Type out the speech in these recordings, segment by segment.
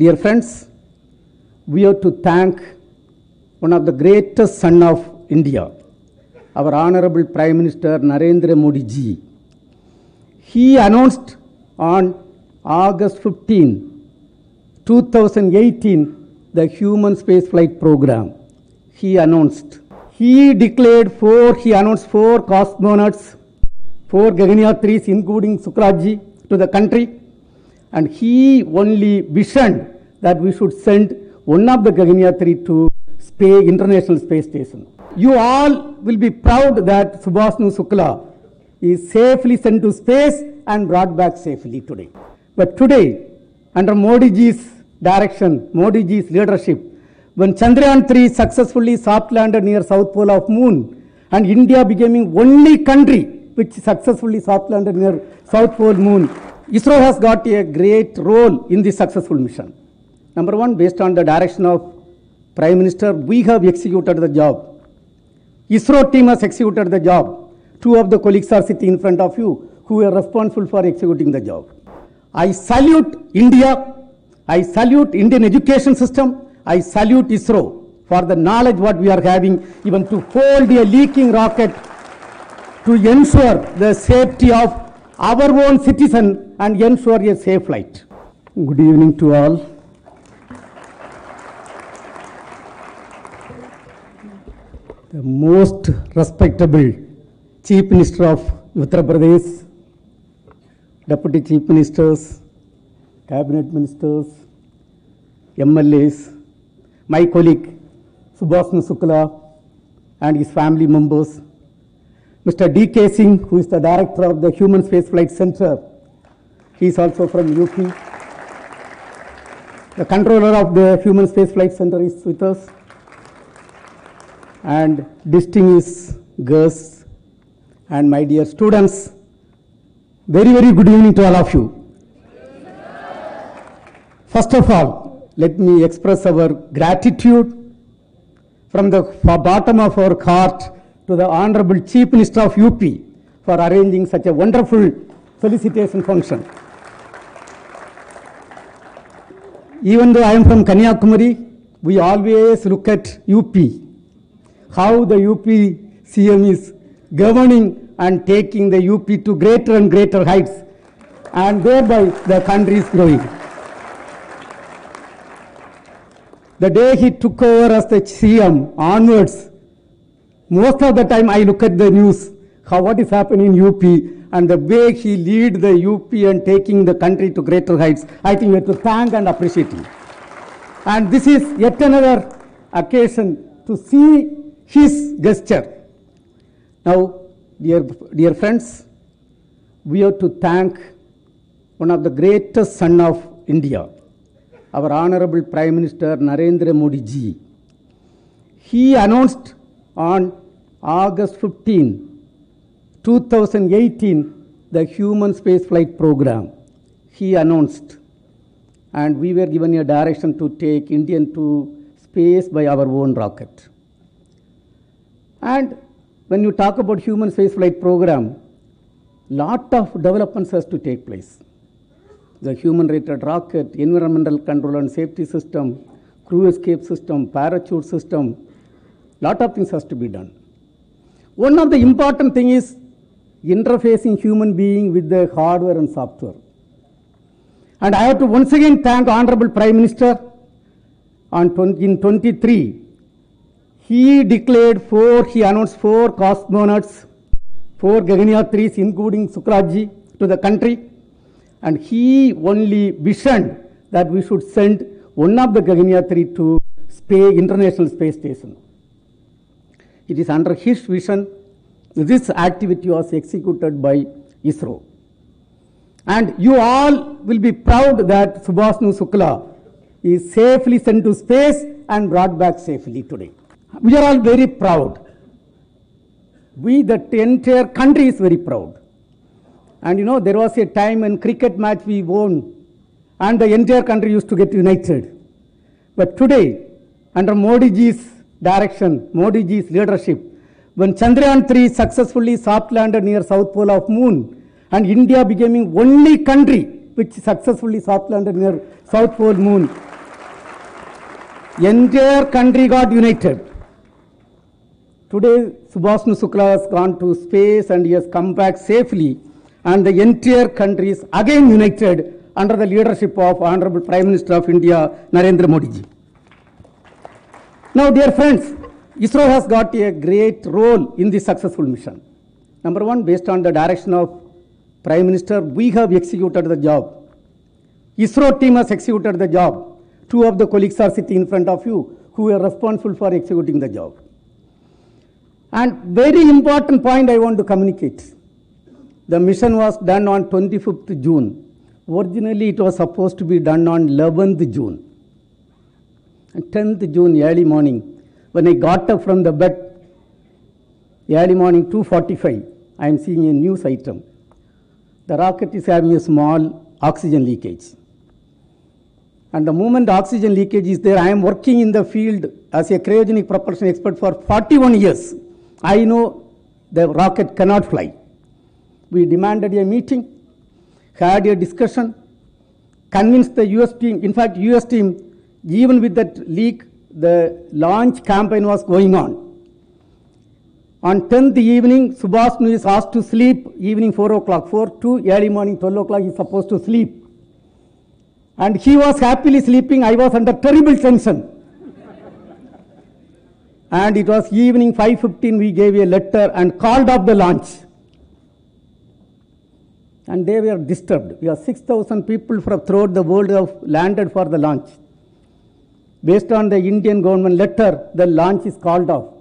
dear friends, we have to thank one of the greatest son of India, our Honorable Prime Minister Narendra Modi ji. He announced on August 15, 2018, the human spaceflight program. He announced. He declared four, he announced four cosmonauts, four Gaganyatris, including Shuklaji, to the country. And he only visioned that we should send one of the Gaganyatri to space, International Space Station. You all will be proud that Shubhanshu Shukla is safely sent to space and brought back safely today. But today, under Modi ji's direction, Modi ji's leadership, when Chandrayaan 3 successfully soft landed near South Pole of Moon and India becoming only country which successfully soft landed near South Pole Moon, ISRO has got a great role in this successful mission. Number one, based on the direction of Prime Minister, we have executed the job. ISRO team has executed the job. Two of the colleagues are sitting in front of you who are responsible for executing the job. I salute India. I salute Indian education system. I salute ISRO for the knowledge what we are having even to hold a leaking rocket to ensure the safety of our own citizen and ensure a safe flight. Good evening to all. The most respectable Chief Minister of Uttar Pradesh, Deputy Chief Ministers, Cabinet Ministers, MLAs, my colleague Shubhanshu Shukla and his family members, Mr. D.K. Singh, who is the director of the Human Spaceflight Center, he is also from UP. The controller of the Human Spaceflight Center is with us. And distinguished guests and my dear students, very, very good evening to all of you. First of all, let me express our gratitude from the bottom of our heart to the Honorable Chief Minister of UP for arranging such a wonderful felicitation function. Even though I am from Kanyakumari, we always look at UP, how the UP CM is governing and taking the UP to greater and greater heights, and thereby the country is growing. The day he took over as the CM onwards, most of the time I look at the news, how what is happening in UP, and the way he lead the UP and taking the country to greater heights. I think we have to thank and appreciate him. And this is yet another occasion to see his gesture. Now, dear, dear friends, we have to thank one of the greatest son of India, our Honorable Prime Minister Narendra Modi ji. He announced on August 15, 2018, the human spaceflight program. He announced, and we were given a direction to take Indian to space by our own rocket. And when you talk about human spaceflight program, lot of developments has to take place. The human rated rocket, environmental control and safety system, crew escape system, parachute system, lot of things has to be done. One of the important thing is interfacing human being with the hardware and software. And I have to once again thank Honorable Prime Minister on 20, in 23. He declared four, he announced four cosmonauts, four Gaganyatris, including Shuklaji, to the country. And he only visioned that we should send one of the Gaganyatri to space, International Space Station. It is under his vision this activity was executed by ISRO. And you all will be proud that Shubhanshu Shukla is safely sent to space and brought back safely today. We are all very proud. We, the entire country is very proud. And you know, there was a time when cricket match we won and the entire country used to get united. But today, under Modi ji's direction, Modi ji's leadership, when Chandrayaan 3 successfully soft landed near South Pole of Moon and India becoming only country which successfully soft landed near South Pole Moon, entire country got united. Today, Shubhanshu Shukla has gone to space and he has come back safely, and the entire country is again united under the leadership of Honorable Prime Minister of India, Narendra Modi ji. Now, dear friends, ISRO has got a great role in this successful mission. Number one, based on the direction of Prime Minister, we have executed the job. ISRO team has executed the job. Two of the colleagues are sitting in front of you who are responsible for executing the job. And very important point I want to communicate. The mission was done on 25th June. Originally, it was supposed to be done on 11th June. And 10th June, early morning, when I got up from the bed, early morning 2.45, I am seeing a news item. The rocket is having a small oxygen leakage. And the moment oxygen leakage is there, I am working in the field as a cryogenic propulsion expert for 41 years. I know the rocket cannot fly. We demanded a meeting, had a discussion, convinced the US team. In fact, US team, even with that leak, the launch campaign was going on. On 10th evening, Shubhanshu is asked to sleep, evening 4 o'clock, 4 to early morning 12 o'clock, he is supposed to sleep. And he was happily sleeping, I was under terrible tension. and it was evening 5.15, we gave a letter and called off the launch. And they were disturbed. We have 6,000 people from throughout the world have landed for the launch. Based on the Indian government letter, the launch is called off.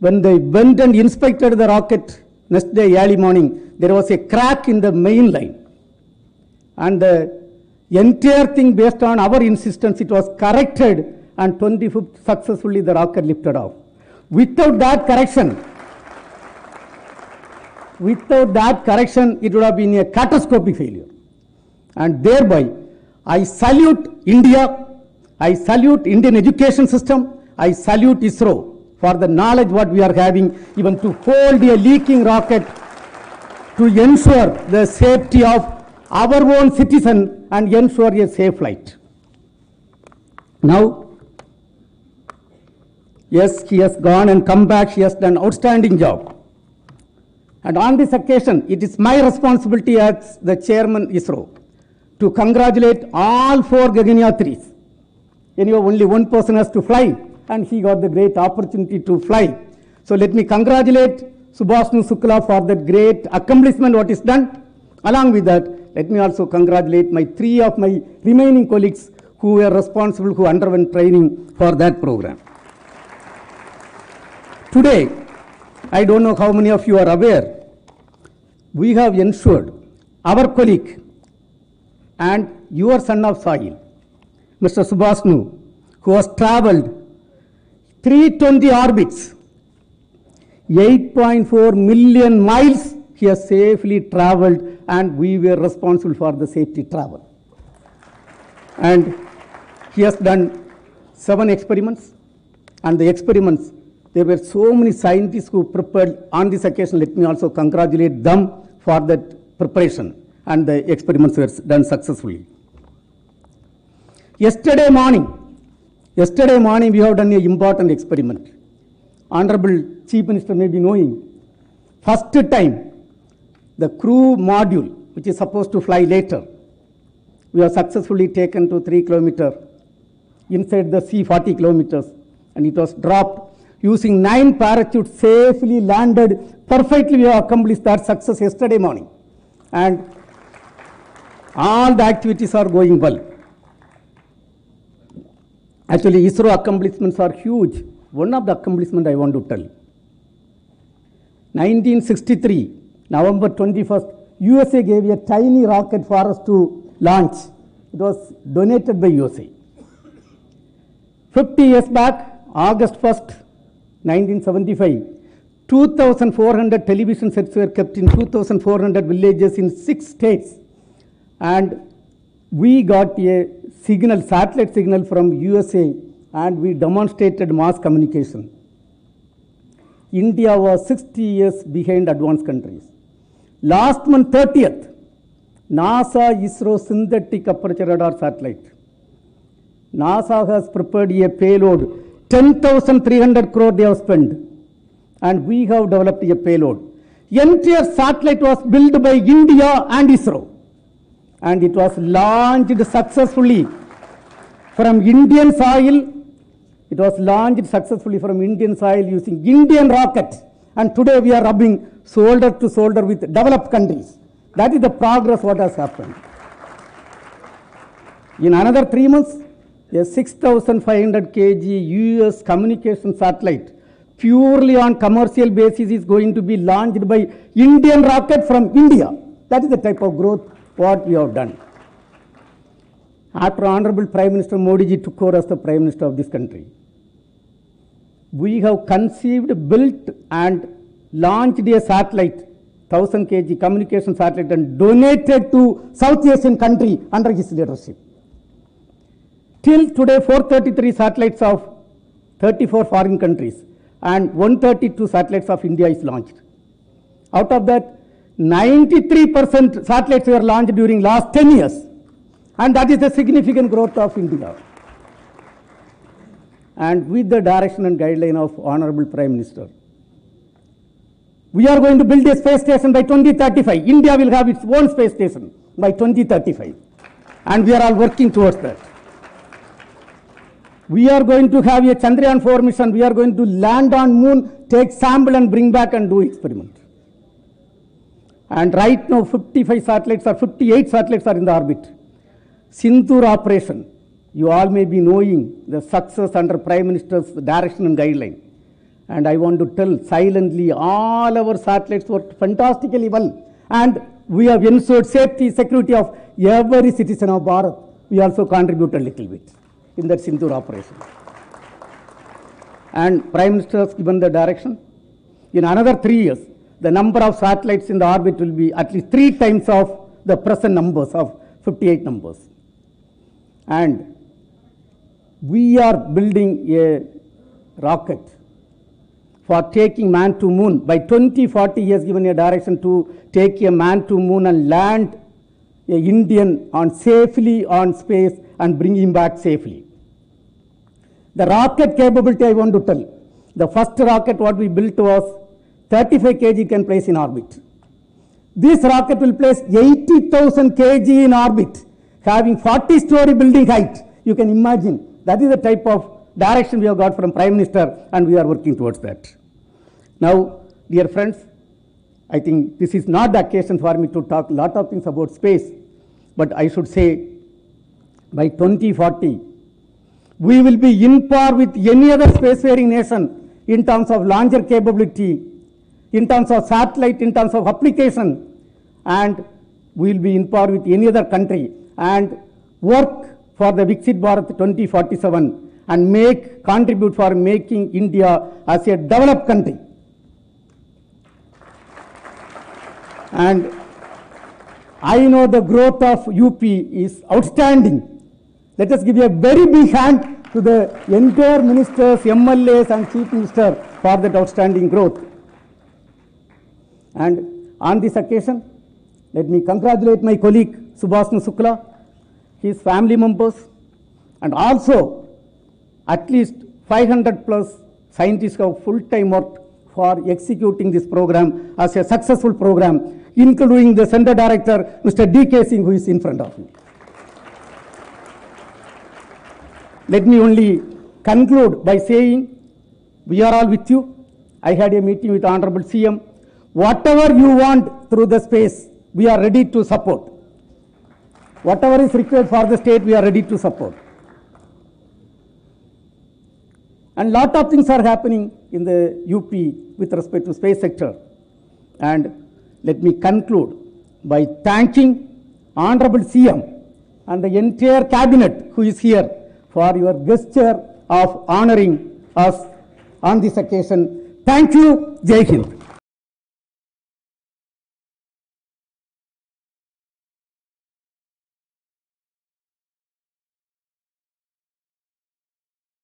When they went and inspected the rocket next day early morning, there was a crack in the main line. And the entire thing based on our insistence, it was corrected and 25th successfully the rocket lifted off. Without that correction, without that correction, it would have been a catastrophic failure. And thereby, I salute India, I salute Indian education system, I salute ISRO for the knowledge what we are having, even to hold a leaking rocket to ensure the safety of our own citizen and ensure a safe flight. Now, yes, he has gone and come back, he has done outstanding job. And on this occasion, it is my responsibility as the chairman ISRO to congratulate all four Gaganyatris. Anyway, only one person has to fly, and he got the great opportunity to fly. So let me congratulate Shubhanshu Shukla for that great accomplishment what is done. Along with that, let me also congratulate my three of my remaining colleagues who were responsible, who underwent training for that program. Today, I don't know how many of you are aware, we have ensured our colleague and your son of soil, Mr. Shubhanshu, who has traveled 320 orbits, 8.4 million miles he has safely traveled and we were responsible for the safety travel. And he has done seven experiments and the experiments, there were so many scientists who prepared on this occasion. Let me also congratulate them for that preparation and the experiments were done successfully. Yesterday morning, yesterday morning we have done an important experiment. Honorable Chief Minister may be knowing. First time, the crew module, which is supposed to fly later, we have successfully taken to 3 kilometer inside the sea 40 kilometers and it was dropped using nine parachutes safely landed perfectly we have accomplished that success yesterday morning and all the activities are going well actually isro accomplishments are huge. One of the accomplishment i want to tell. 1963 november 21st usa gave a tiny rocket for us to launch. It was donated by usa 50 years back, August 1st, 1975, 2,400 television sets were kept in 2,400 villages in six states. And we got a signal, satellite signal from USA, and we demonstrated mass communication. India was 60 years behind advanced countries. Last month, 30th, NASA ISRO synthetic aperture radar satellite NASA has prepared a payload. 10,300 crore they have spent. And we have developed a payload. Entire satellite was built by India and ISRO. And it was launched successfully from Indian soil. It was launched successfully from Indian soil using Indian rocket. And today we are rubbing shoulder to shoulder with developed countries. That is the progress what has happened. In another three months, a 6,500 kg US communication satellite purely on commercial basis is going to be launched by Indian rocket from India. That is the type of growth what we have done. After Honorable Prime Minister Modi ji took over as the Prime Minister of this country, we have conceived, built and launched a satellite, 1000 kg communication satellite and donated to South Asian country under his leadership. Till today, 433 satellites of 34 foreign countries and 132 satellites of India is launched. Out of that, 93% satellites were launched during last 10 years. And that is a significant growth of India. And with the direction and guideline of Honorable Prime Minister, we are going to build a space station by 2035. India will have its own space station by 2035. And we are all working towards that. We are going to have a Chandrayaan 4 mission. We are going to land on moon, take sample and bring back and do experiment. And right now 55 satellites or 58 satellites are in the orbit. Sindoor operation, you all may be knowing the success under Prime Minister's direction and guideline. And I want to tell silently, all our satellites worked fantastically well. And we have ensured safety, security of every citizen of Bharat. We also contribute a little bit in that Sindoor operation. And Prime Minister has given the direction. In another three years, the number of satellites in the orbit will be at least three times of the present numbers of 58 numbers. And we are building a rocket for taking man to moon. By 2040, he has given a direction to take a man to moon and land a Indian on safely on space and bring him back safely. The rocket capability I want to tell. The first rocket what we built was 35 kg can place in orbit. This rocket will place 80,000 kg in orbit, having 40 story building height. You can imagine that is the type of direction we have got from Prime Minister and we are working towards that. Now, dear friends, I think this is not the occasion for me to talk a lot of things about space, but I should say by 2040, we will be in par with any other spacefaring nation in terms of launcher capability, in terms of satellite, in terms of application, and we will be in par with any other country and work for the Viksit Bharat 2047 and make contribute for making India as a developed country. And I know the growth of UP is outstanding. Let us give a very big hand to the entire ministers, MLAs and chief minister for that outstanding growth. And on this occasion, let me congratulate my colleague Shubhanshu Shukla, his family members, and also at least 500 plus scientists have full-time worked for executing this program as a successful program, including the center director, Mr. D.K. Singh, who is in front of me. Let me only conclude by saying, we are all with you. I had a meeting with Honorable CM. Whatever you want through the space, we are ready to support. Whatever is required for the state, we are ready to support. And lot of things are happening in the UP with respect to space sector. And let me conclude by thanking Honorable CM and the entire cabinet who is here for your gesture of honoring us on this occasion. Thank you. Jai Hind.